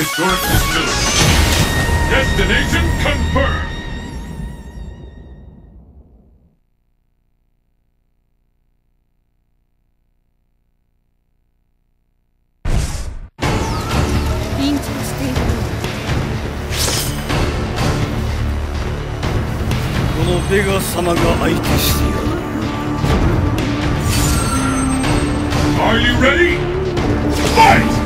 historic distillery. Destination confirmed! Are you ready? Fight!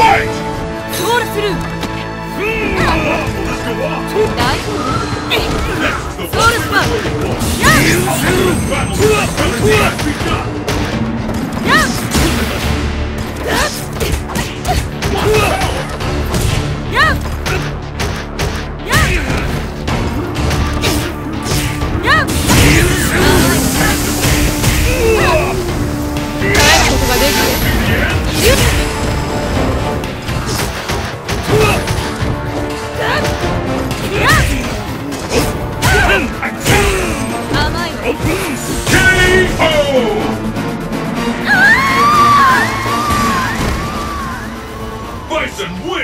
Fight! ボールスルー。大丈夫ソウルスパン KO! Ah! Bison wins!